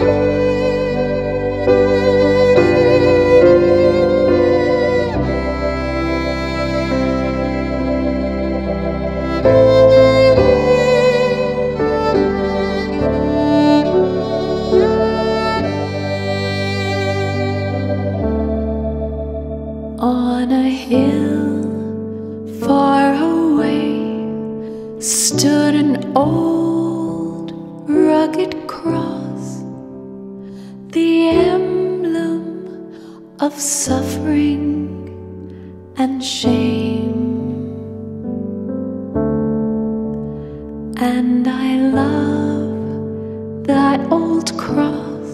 On of suffering and shame. And I love that old cross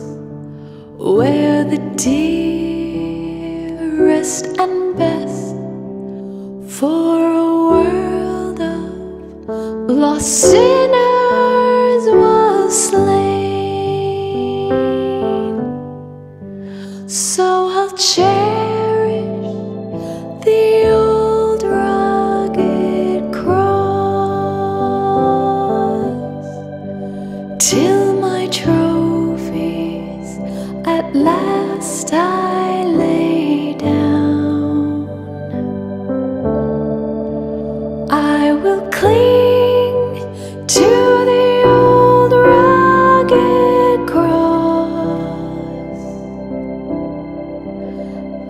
where the dearest and best for a world of lost sinners was slain. So Cherish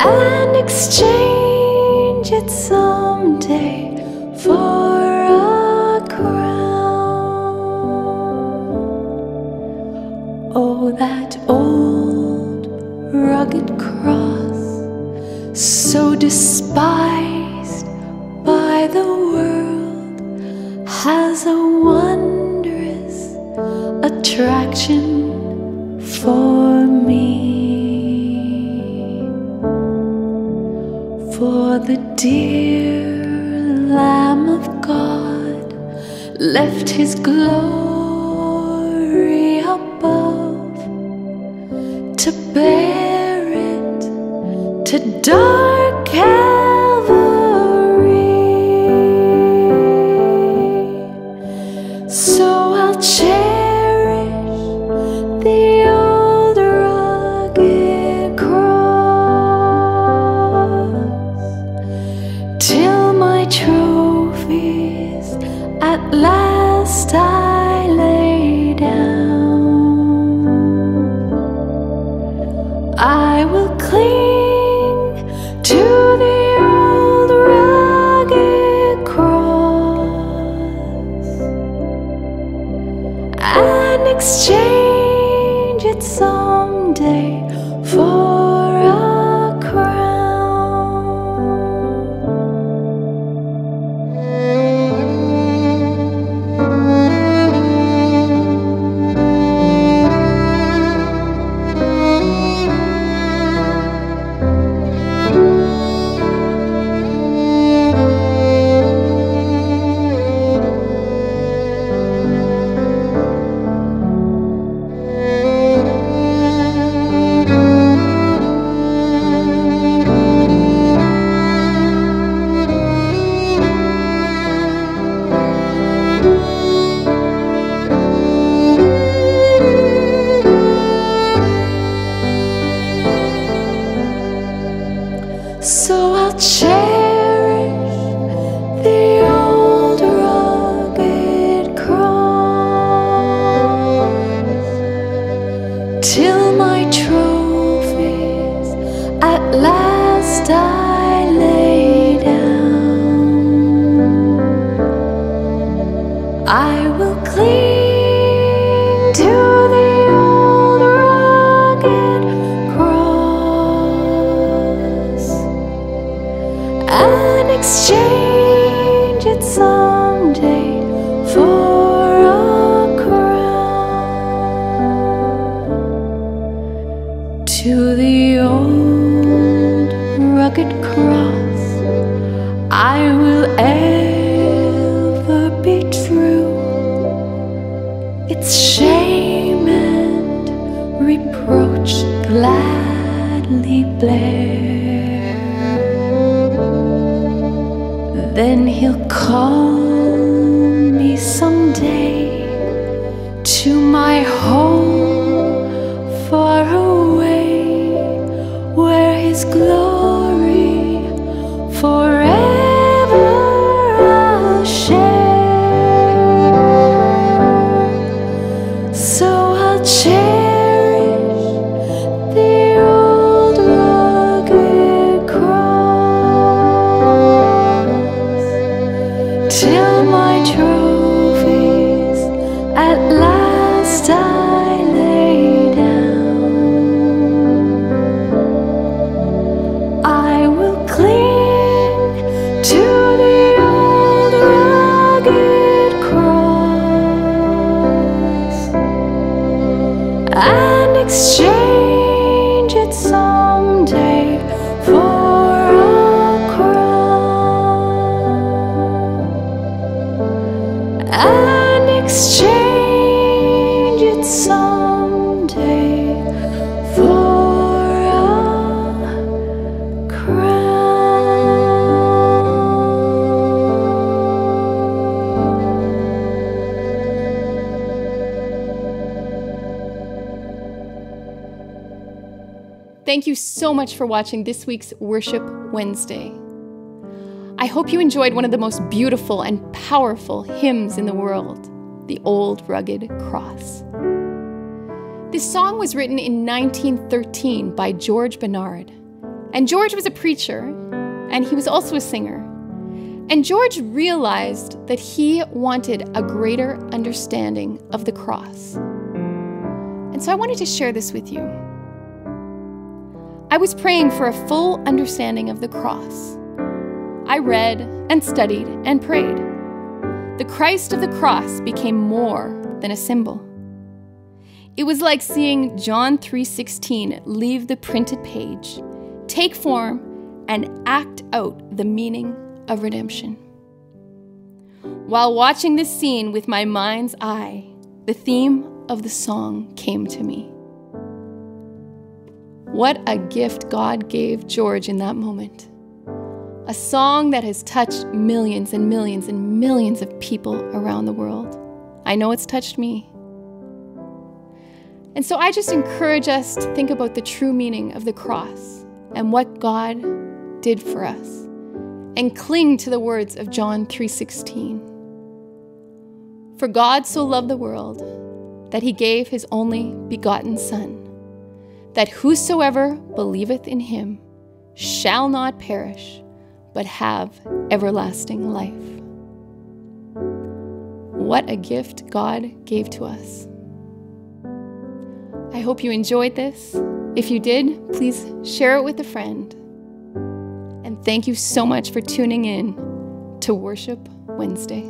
and exchange it someday for a crown. Oh, that old rugged cross, so despised by the world, has a wondrous attraction For the dear Lamb of God left his glory above to bear it to dark trophies at last gladly bear. Then he'll call exchange it Thank you so much for watching this week's Worship Wednesday. I hope you enjoyed one of the most beautiful and powerful hymns in the world, The Old Rugged Cross. This song was written in 1913 by George Bennard. And George was a preacher, and he was also a singer. And George realized that he wanted a greater understanding of the cross. And so I wanted to share this with you. I was praying for a full understanding of the cross. I read and studied and prayed. The Christ of the cross became more than a symbol. It was like seeing John 3:16 leave the printed page, take form and act out the meaning of redemption. While watching this scene with my mind's eye, the theme of the song came to me. What a gift God gave George in that moment. A song that has touched millions and millions and millions of people around the world. I know it's touched me. And so I just encourage us to think about the true meaning of the cross and what God did for us and cling to the words of John 3:16. For God so loved the world that he gave his only begotten son that whosoever believeth in him shall not perish, but have everlasting life. What a gift God gave to us. I hope you enjoyed this. If you did, please share it with a friend. And thank you so much for tuning in to Worship Wednesday.